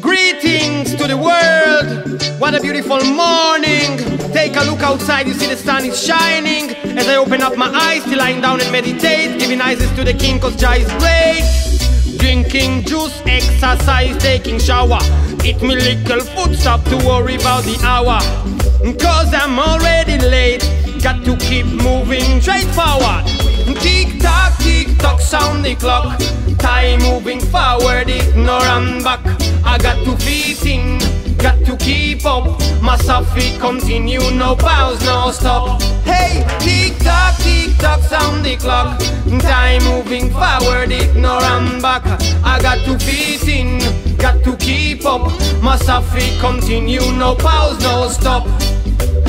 Greetings to the world. What a beautiful morning. Take a look outside, you see the sun is shining. As I open up my eyes, still lying down and meditate, giving eyes to the king, cause Jah is great. Drinking juice, exercise, taking shower. Eat me little food, stop to worry about the hour. Cause I'm already late. Got to keep moving straight forward. Tick tock, tick tock, sound the clock. Time moving forward, ignore and back. I got to feet in, got to keep up. My feet continue, no pause, no stop. Hey, tick tock, tick tock, sound the clock. Time moving forward, ignore and back. I got to feet in, got to keep up. My feet continue, no pause, no stop.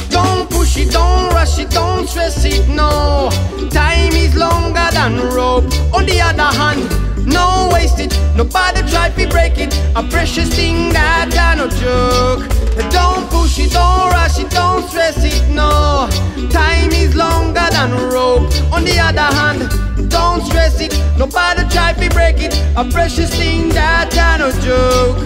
Don't push it, don't rush it, don't stress it, no. Time is longer than rope. On the other hand, no waste it. Nobody try to break it. A precious thing that I no joke. Don't push it, don't rush it, don't stress it, no. Time is longer than a rope. On the other hand, don't stress it. Nobody try to break it. A precious thing that I no joke.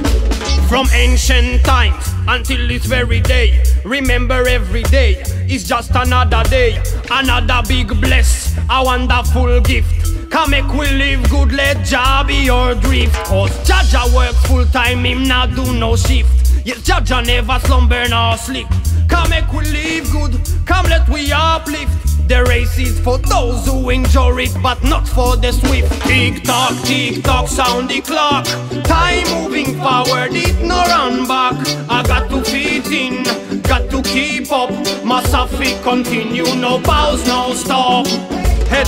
From ancient times until this very day. Remember every day is just another day, another big bless, a wonderful gift. Come make we live good, let Jah be your drift. Cause Jah Jah works full time, him not do no shift. Yes, Jah Jah never slumber nor sleep. Come make we live good, come let we uplift. The race is for those who enjoy it, but not for the swift. Tick tock, tick tock, sound the clock. Time moving forward, it no run back. I got to fit in, got to keep up. My feet continue, no pause, no stop.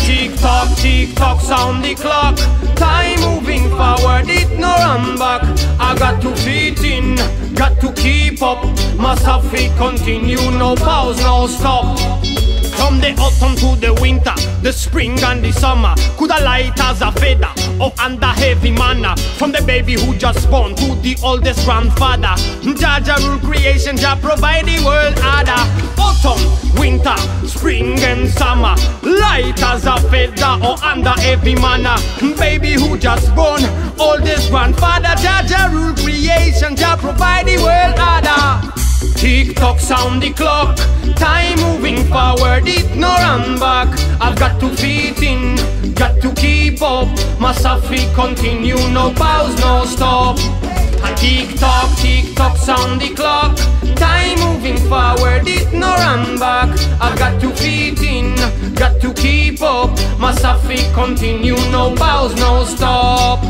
Tick tock, tick tock, sound the clock. Time moving forward, it no run back. I got to fit in, got to keep up. Must have feet continue, no pause, no stop. From the autumn to the winter, the spring and the summer, coulda light as a feather oh, or under heavy manna. From the baby who just born to the oldest grandfather, Jah Jah rule creation, Jah provide the world order. Autumn, winter, spring and summer, light as a feather or under heavy manna. Baby who just born, oldest grandfather, Jah Jah rule creation, Jah provide the world order. Tick tock, sound the clock. Time moving forward, it no run back. I've got to fit in, got to keep up. My feet continue, no pause, no stop. Tick tock, tick tock, sound the clock. Time moving forward, it no run back. I've got to fit in, feet continue, no pause, no stop.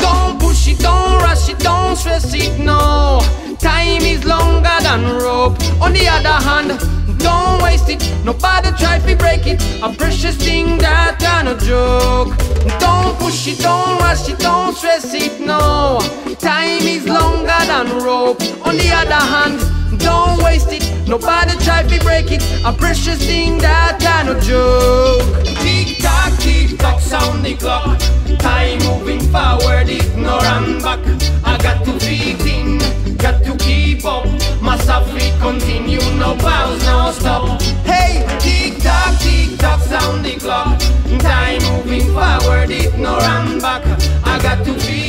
Don't push it, don't rush it, don't stress it, no. Time is longer than rope. On the other hand, don't waste it. Nobody try to break it. A precious thing that I no joke. Don't push it, don't rush it, don't stress it. No, time is longer than rope. On the other hand, don't waste it. Nobody try to break it. A precious thing that I no joke clock, sound the clock. Time moving forward, ignorant back. I got to fit in, got to keep up. Must have it continue, no pause, no stop. Hey, tick tock, tick tock, sound the clock. Time moving forward, ignorant back. I got to fit